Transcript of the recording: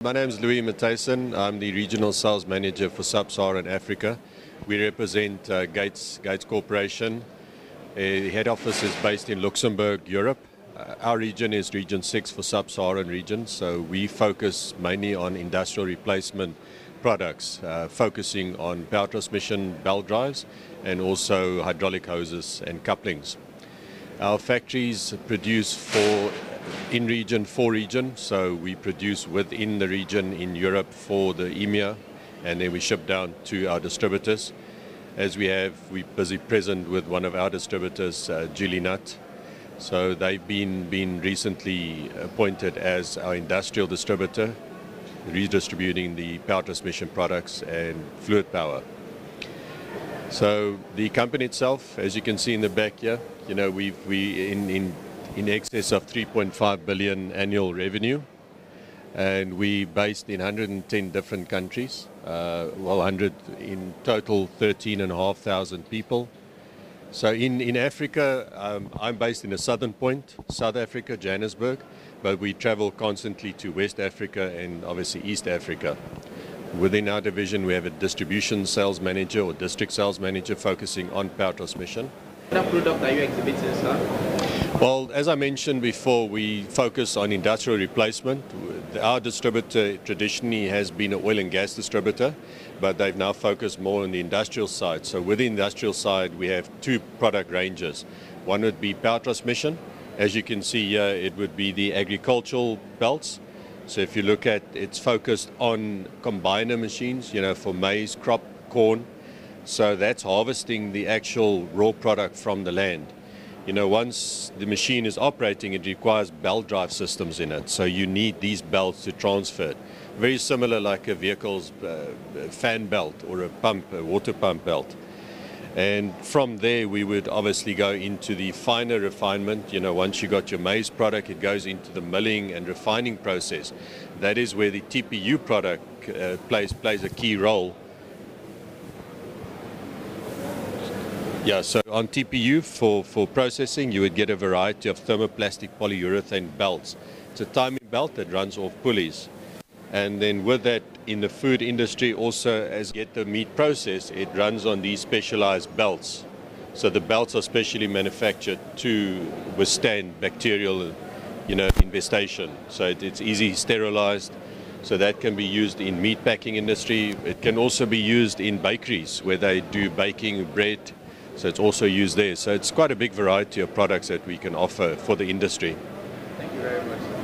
my name is Louis Matthijssen. I'm the regional sales manager for Sub-Saharan Africa. We represent uh, Gates, Gates Corporation. Uh, the head office is based in Luxembourg, Europe. Uh, our region is Region 6 for Sub-Saharan region, so we focus mainly on industrial replacement products, uh, focusing on power transmission belt drives and also hydraulic hoses and couplings. Our factories produce for in region for region, so we produce within the region in Europe for the EMEA, and then we ship down to our distributors. As we have, we're busy present with one of our distributors, uh, Julie Nutt. So they've been, been recently appointed as our industrial distributor, redistributing the power transmission products and fluid power. So the company itself, as you can see in the back here, you know, we've, we in, in, in excess of 3.5 billion annual revenue. And we based in 110 different countries, uh, well, 100 in total, 13,500 people. So in, in Africa, um, I'm based in the southern point, South Africa, Johannesburg, but we travel constantly to West Africa and obviously East Africa. Within our division, we have a distribution sales manager or district sales manager focusing on power transmission. What product are you exhibiting, sir? Well, as I mentioned before, we focus on industrial replacement. Our distributor traditionally has been an oil and gas distributor, but they've now focused more on the industrial side. So with the industrial side, we have two product ranges. One would be power transmission. As you can see here, it would be the agricultural belts. So if you look at, it's focused on combiner machines, you know, for maize, crop, corn. So that's harvesting the actual raw product from the land. You know, once the machine is operating, it requires belt drive systems in it. So you need these belts to transfer it. Very similar like a vehicle's uh, fan belt or a pump, a water pump belt. And from there, we would obviously go into the finer refinement. You know, once you got your maize product, it goes into the milling and refining process. That is where the TPU product uh, plays, plays a key role. Yeah, so on TPU for, for processing, you would get a variety of thermoplastic polyurethane belts. It's a timing belt that runs off pulleys. And then with that, in the food industry, also as get the meat processed, it runs on these specialized belts. So the belts are specially manufactured to withstand bacterial, you know, infestation. So it, it's easy sterilized. So that can be used in meat packing industry. It can also be used in bakeries where they do baking bread. So it's also used there. So it's quite a big variety of products that we can offer for the industry. Thank you very much.